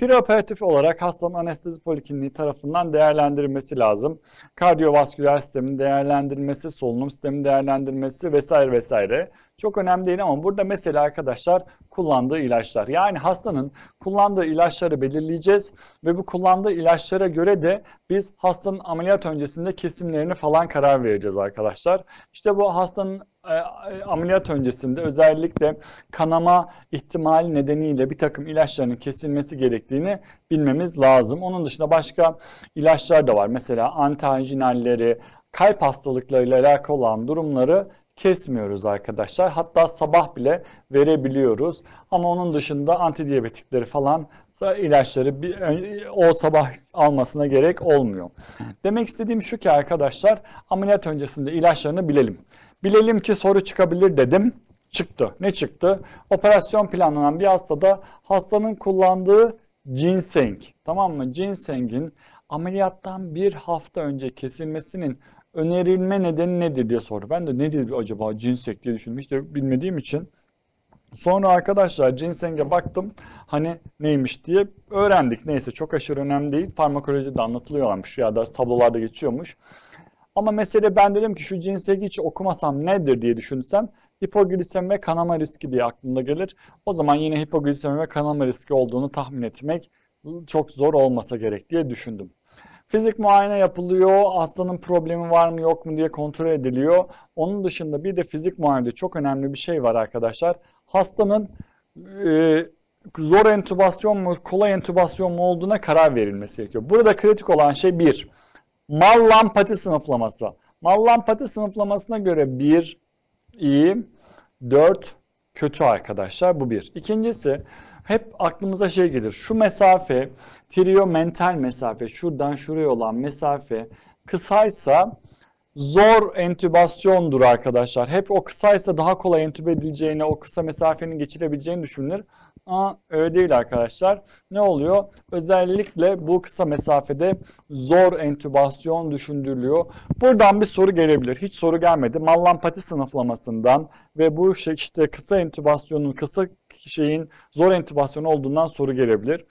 Preoperatif olarak hastanın anestezi polikliniği tarafından değerlendirilmesi lazım. Kardiyovasküler sistemin değerlendirilmesi, solunum sistemin değerlendirilmesi vesaire vesaire. Çok önemli değil ama burada mesela arkadaşlar kullandığı ilaçlar. Yani hastanın kullandığı ilaçları belirleyeceğiz ve bu kullandığı ilaçlara göre de biz hastanın ameliyat öncesinde kesimlerini falan karar vereceğiz arkadaşlar. İşte bu hastanın ameliyat öncesinde özellikle kanama ihtimali nedeniyle bir takım ilaçların kesilmesi gerektiğini bilmemiz lazım. Onun dışında başka ilaçlar da var. Mesela antianjinalleri, kalp hastalıklarıyla alakalı olan durumları kesmiyoruz arkadaşlar. Hatta sabah bile verebiliyoruz. Ama onun dışında antidiyabetikleri falan ilaçları bir, o sabah almasına gerek olmuyor. Demek istediğim şu ki arkadaşlar ameliyat öncesinde ilaçlarını bilelim. Bilelim ki soru çıkabilir dedim. Çıktı. Ne çıktı? Operasyon planlanan bir hastada hastanın kullandığı ginseng. Tamam mı? Ginsengin ameliyattan bir hafta önce kesilmesinin önerilme nedeni nedir diye sordu. Ben de nedir acaba ginseng diye düşündüm. Hiç de bilmediğim için. Sonra arkadaşlar ginsenge baktım hani neymiş diye öğrendik. Neyse çok aşırı önemli değil. Farmakolojide anlatılıyormuş ya da tablolarda geçiyormuş. Ama mesele ben dedim ki şu ginseng hiç okumasam nedir diye düşünsem hipoglisemi ve kanama riski diye aklımda gelir. O zaman yine hipoglisemi ve kanama riski olduğunu tahmin etmek çok zor olmasa gerek diye düşündüm. Fizik muayene yapılıyor, hastanın problemi var mı yok mu diye kontrol ediliyor. Onun dışında bir de fizik muayenede çok önemli bir şey var arkadaşlar. Hastanın e, zor entübasyon mu, kolay entübasyon mu olduğuna karar verilmesi gerekiyor. Burada kritik olan şey bir, Mallampati sınıflaması. Mallampati sınıflamasına göre 1 iyi, 4 kötü arkadaşlar. Bu bir. İkincisi hep aklımıza şey gelir. Şu mesafe, triomental mesafe, şuradan şuraya olan mesafe kısaysa zor entübasyondur arkadaşlar. Hep o kısaysa daha kolay entübe edileceğini, o kısa mesafenin geçirebileceğini düşünülür. Ama öyle değil arkadaşlar. Ne oluyor? Özellikle bu kısa mesafede zor entübasyon düşündürülüyor. Buradan bir soru gelebilir. Hiç soru gelmedi. Mallampati sınıflamasından ve bu işte kısa entübasyonun, kısa şeyin zor entübasyon olduğundan soru gelebilir.